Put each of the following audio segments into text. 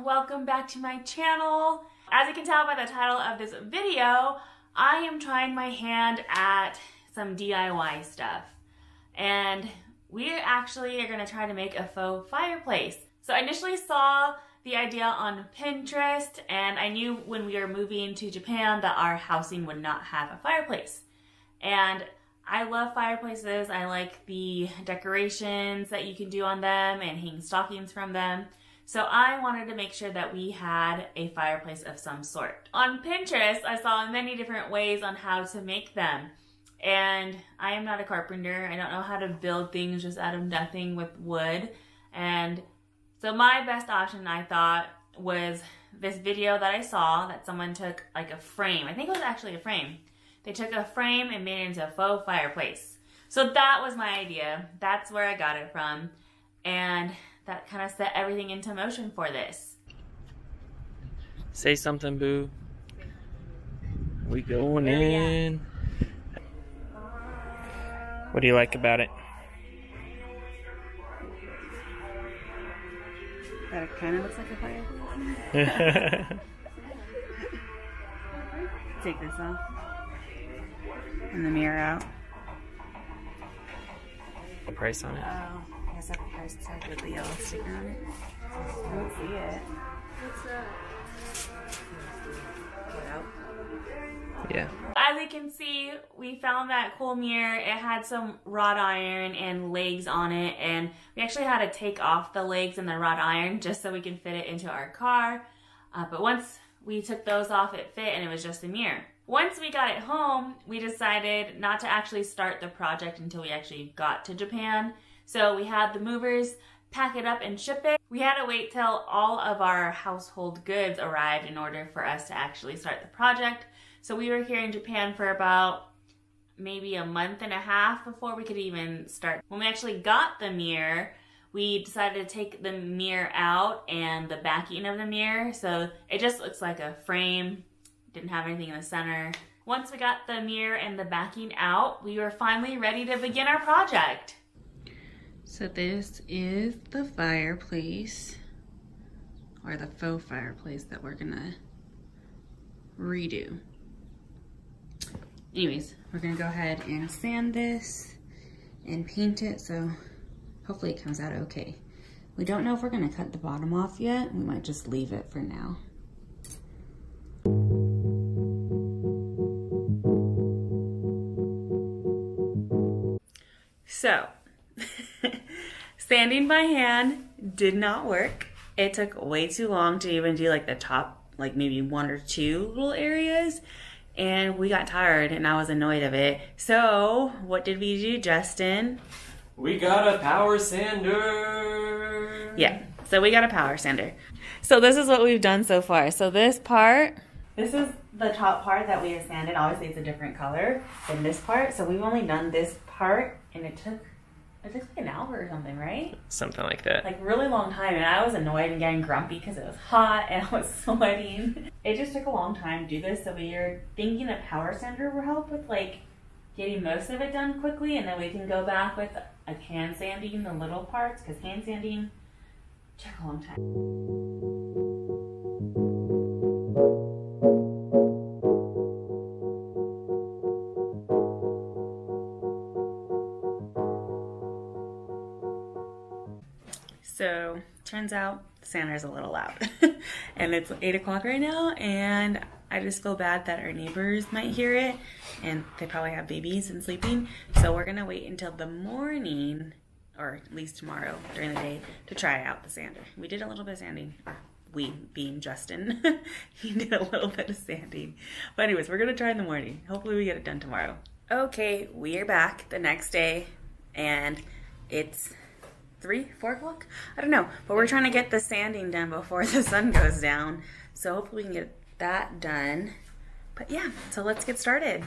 welcome back to my channel. As you can tell by the title of this video, I am trying my hand at some DIY stuff. And we actually are gonna try to make a faux fireplace. So I initially saw the idea on Pinterest and I knew when we were moving to Japan that our housing would not have a fireplace. And I love fireplaces. I like the decorations that you can do on them and hang stockings from them. So I wanted to make sure that we had a fireplace of some sort. On Pinterest, I saw many different ways on how to make them. And I am not a carpenter. I don't know how to build things just out of nothing with wood. And so my best option I thought was this video that I saw that someone took like a frame. I think it was actually a frame they took a frame and made it into a faux fireplace. So that was my idea. That's where I got it from. And that kind of set everything into motion for this. Say something, boo. We going in. What do you like about it? That it kind of looks like a fireplace. Take this off and the mirror out. The price on it? Oh, I guess that price tag with the yellow sticker on it. I don't see it. What's that? Yeah. As you can see, we found that cool mirror. It had some wrought iron and legs on it, and we actually had to take off the legs and the wrought iron just so we can fit it into our car. Uh, but once we took those off, it fit and it was just a mirror. Once we got it home, we decided not to actually start the project until we actually got to Japan. So we had the movers pack it up and ship it. We had to wait till all of our household goods arrived in order for us to actually start the project. So we were here in Japan for about maybe a month and a half before we could even start. When we actually got the mirror, we decided to take the mirror out and the backing of the mirror. So it just looks like a frame didn't have anything in the center. Once we got the mirror and the backing out, we were finally ready to begin our project. So this is the fireplace, or the faux fireplace that we're gonna redo. Anyways, we're gonna go ahead and sand this and paint it so hopefully it comes out okay. We don't know if we're gonna cut the bottom off yet. We might just leave it for now. Sanding by hand did not work. It took way too long to even do like the top, like maybe one or two little areas. And we got tired and I was annoyed of it. So, what did we do, Justin? We got a power sander. Yeah, so we got a power sander. So, this is what we've done so far. So, this part, this is the top part that we have sanded. Obviously, it's a different color than this part. So, we've only done this part and it took it took like an hour or something, right? Something like that. Like really long time, and I was annoyed and getting grumpy because it was hot and I was sweating. It just took a long time to do this, so we are thinking a power sander will help with like getting most of it done quickly, and then we can go back with a hand sanding the little parts because hand sanding took a long time. Turns out sander's a little loud. and it's 8 o'clock right now, and I just feel bad that our neighbors might hear it, and they probably have babies and sleeping. So we're gonna wait until the morning, or at least tomorrow during the day, to try out the sander. We did a little bit of sanding. We being Justin, he did a little bit of sanding. But anyways, we're gonna try in the morning. Hopefully we get it done tomorrow. Okay, we are back the next day, and it's three, four o'clock? I don't know. But we're trying to get the sanding done before the sun goes down. So hopefully we can get that done. But yeah, so let's get started.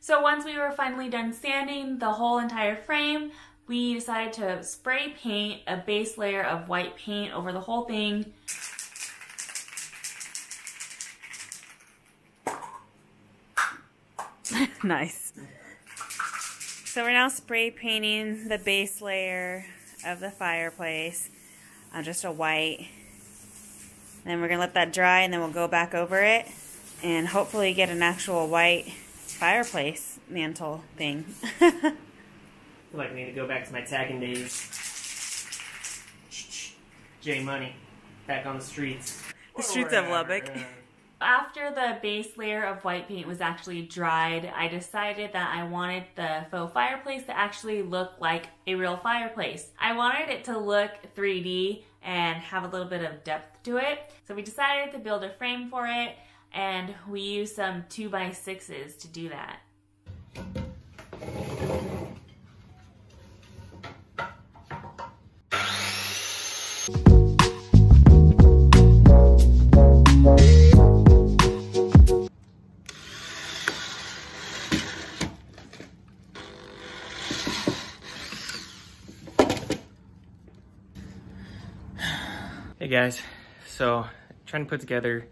So once we were finally done sanding the whole entire frame, we decided to spray paint a base layer of white paint over the whole thing nice. So we're now spray painting the base layer of the fireplace on just a white. Then we're going to let that dry and then we'll go back over it and hopefully get an actual white fireplace mantle thing. feel like I need to go back to my tagging days. J Money, back on the streets. The streets of Lubbock. After the base layer of white paint was actually dried, I decided that I wanted the faux fireplace to actually look like a real fireplace. I wanted it to look 3D and have a little bit of depth to it. So we decided to build a frame for it and we used some 2x6s to do that. Guys, so trying to put together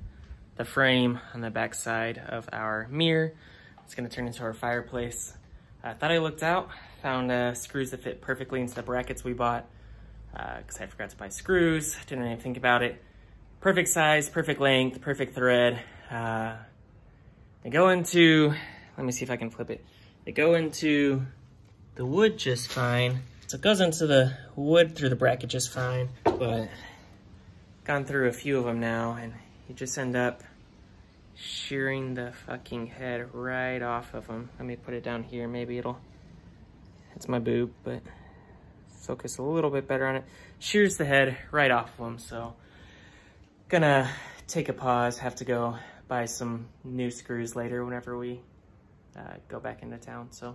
the frame on the back side of our mirror. It's gonna turn into our fireplace. I thought I looked out, found uh, screws that fit perfectly into the brackets we bought because uh, I forgot to buy screws, didn't even think about it. Perfect size, perfect length, perfect thread. Uh, they go into, let me see if I can flip it. They go into the wood just fine. So it goes into the wood through the bracket just fine, but gone through a few of them now and you just end up shearing the fucking head right off of them. Let me put it down here. Maybe it'll, it's my boob, but focus a little bit better on it. Shears the head right off of them. So gonna take a pause, have to go buy some new screws later whenever we uh, go back into town. So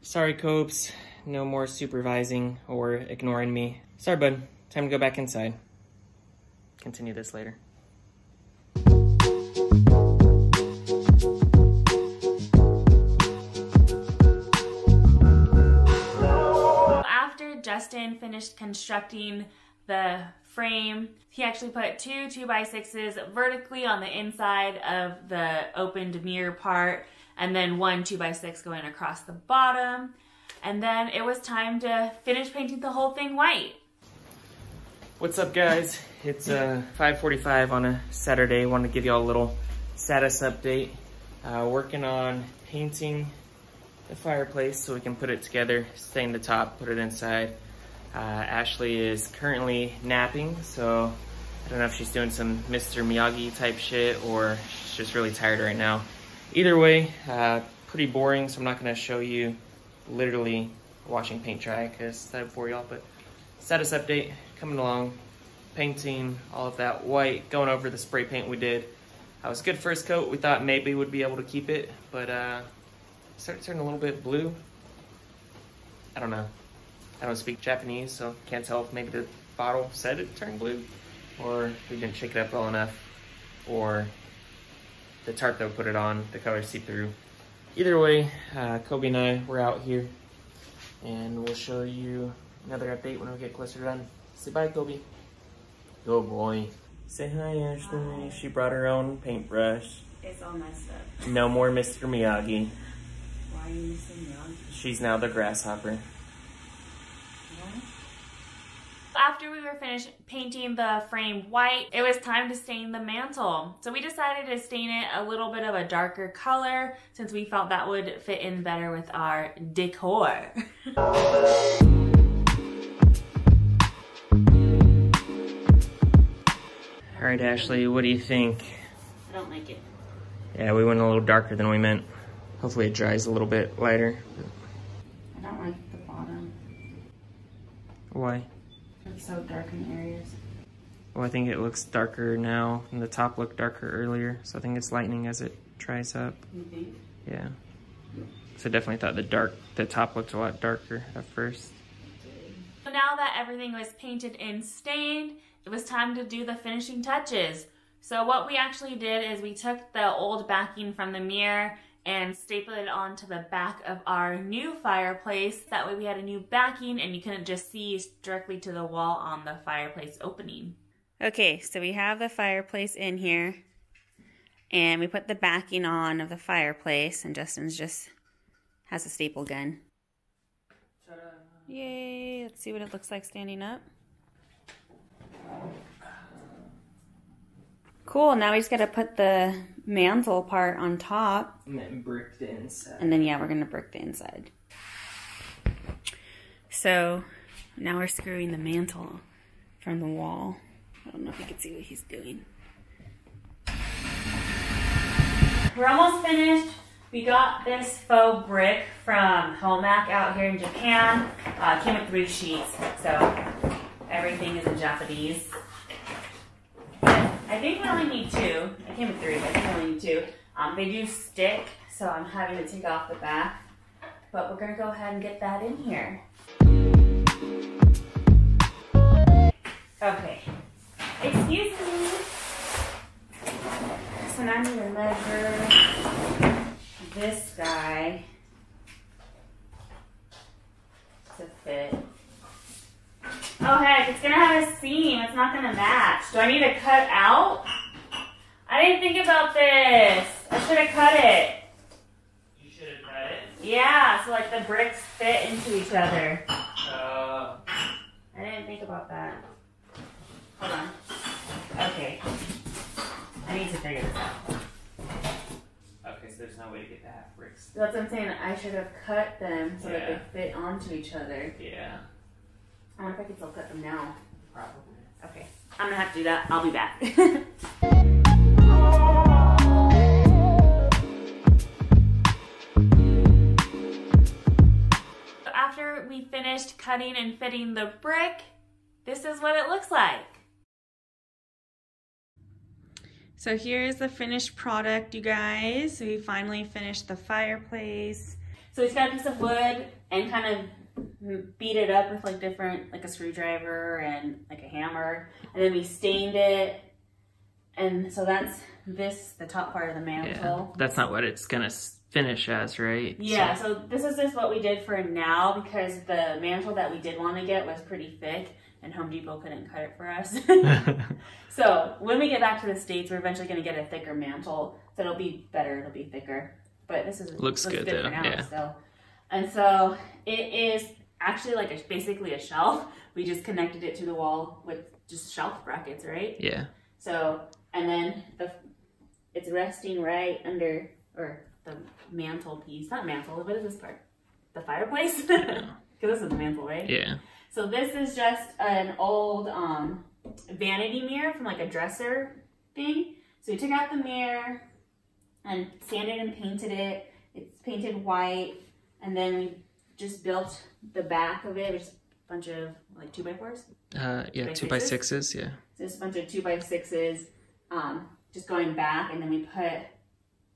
sorry, Copes, no more supervising or ignoring me. Sorry, bud, time to go back inside. Continue this later. After Justin finished constructing the frame, he actually put two 2x6s vertically on the inside of the opened mirror part and then one 2x6 going across the bottom. And then it was time to finish painting the whole thing white. What's up guys? It's uh, 5.45 on a Saturday. Want to give you all a little status update. Uh, working on painting the fireplace so we can put it together, stain the top, put it inside. Uh, Ashleigh is currently napping, so I don't know if she's doing some Mr. Miyagi type shit or she's just really tired right now. Either way, uh, pretty boring, so I'm not gonna show you literally watching paint dry because that would bore y'all, but status update, coming along, painting, all of that white, going over the spray paint we did. That was good first coat. We thought maybe we'd be able to keep it, but uh, started turning a little bit blue. I don't know. I don't speak Japanese, so can't tell if maybe the bottle said it turned blue, or we didn't shake it up well enough, or the tarp that we put it on, the color seep through. Either way, uh, Kobe and I, we're out here, and we'll show you another update when we get closer to done. Say bye, Kobe. Good boy. Say hi, Ashleigh. Hi. She brought her own paintbrush. It's all messed up. No more Mr. Miyagi. Why are you Mr. Miyagi? She's now the grasshopper. After we were finished painting the frame white, it was time to stain the mantle. So we decided to stain it a little bit of a darker color since we felt that would fit in better with our decor. All right, Ashleigh, what do you think? I don't like it. Yeah, we went a little darker than we meant. Hopefully it dries a little bit lighter. I don't like the bottom. Why? It's so dark in areas. Well, I think it looks darker now, and the top looked darker earlier, so I think it's lightening as it dries up. You think? Yeah. So I definitely thought the dark, the top looked a lot darker at first. So now that everything was painted and stained, it was time to do the finishing touches. So what we actually did is we took the old backing from the mirror and stapled it onto the back of our new fireplace. That way we had a new backing and you couldn't just see directly to the wall on the fireplace opening. Okay, so we have the fireplace in here and we put the backing on of the fireplace and Justin's just has a staple gun. Yay! Let's see what it looks like standing up. Cool, now we just gotta put the mantle part on top. And then brick the inside. And then, yeah, we're gonna brick the inside. So, now we're screwing the mantle from the wall. I don't know if you can see what he's doing. We're almost finished. We got this faux brick from Homac out here in Japan. Uh, came with three sheets, so everything is in Japanese. I think we only need two. I came with three, but I think we only need two. Um, they do stick, so I'm having to take off the back. But we're gonna go ahead and get that in here. Okay. Excuse me. So now I need to measure this guy to fit. Oh heck, it's gonna have a seam. It's not gonna match. Do I need to cut out? I didn't think about this. I should have cut it. You should have cut it. Yeah, so like the bricks fit into each other. Uh, I didn't think about that. Hold on. Okay. I need to figure this out. okay, so there's no way to get the half bricks. That's what I'm saying. I should have cut them so that they fit onto each other. Yeah, I wonder if I can still cut them now. probably. Okay. I'm gonna have to do that. I'll be back. After we finished cutting and fitting the brick, this is what it looks like. So here's the finished product, you guys. We finally finished the fireplace. So just got a piece of wood and kind of beat it up with like different, like a screwdriver and like a hammer. And then we stained it. And so that's this, the top part of the mantle. That's not what it's gonna finish as, right? Yeah, so this is just what we did for now because the mantle that we did want to get was pretty thick and Home Depot couldn't cut it for us. so when we get back to the States, we're eventually going to get a thicker mantle. So it'll be better, it'll be thicker. But this is Looks good, though, for now yeah. still. And so it is actually like a, basically a shelf. We just connected it to the wall with just shelf brackets, right? yeah. So, and then the it's resting right under, or the mantle piece, not mantle, what is this part? The fireplace? Because this is the mantle, right? Yeah. So this is just an old um, vanity mirror from like a dresser thing. So we took out the mirror and sanded and painted it. It's painted white. And then we just built the back of it, which is a bunch of like two by fours. Uh, yeah. By Two by sixes? sixes. Yeah. So just a bunch of two by sixes, um, just going back, and then we put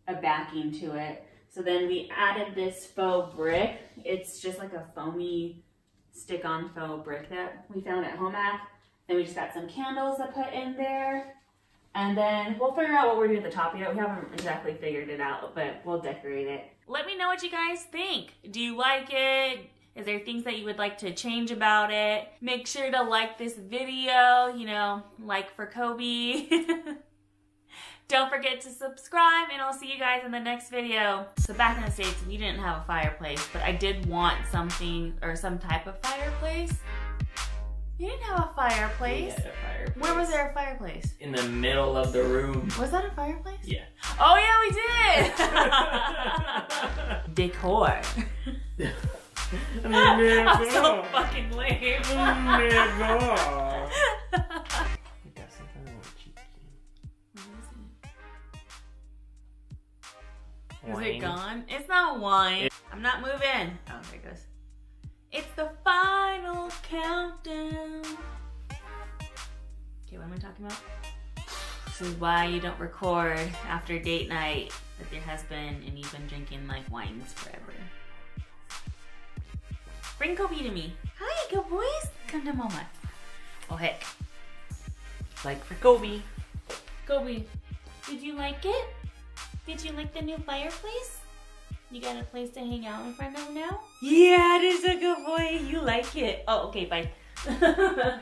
a backing to it. So then we added this faux brick. It's just like a foamy stick-on faux brick that we found at Homac. Then we just got some candles to put in there. And then we'll figure out what we're doing at the top yet. We haven't exactly figured it out, but we'll decorate it. Let me know what you guys think. Do you like it? Is there things that you would like to change about it? Make sure to like this video, you know, like for Kobe. Don't forget to subscribe and I'll see you guys in the next video. So back in the States, we didn't have a fireplace, but I did want something or some type of fireplace. You didn't have a fireplace. We had a fireplace. Where was there a fireplace? In the middle of the room. Was that a fireplace? Yeah. Oh yeah, we did. Decor. I'm so fucking lame. Is it gone? It's not wine. I'm not moving. Oh, there it goes. It's the final countdown. Okay, what am I talking about? This is why you don't record after date night with your husband and you've been drinking like wines forever. Bring Kobe to me. Hi, good boys. Come to mama. Oh heck. Like for Kobe. Kobe, did you like it? Did you like the new fireplace? You got a place to hang out in front of now? Yeah, this is a good boy. You like it. Oh, okay, bye.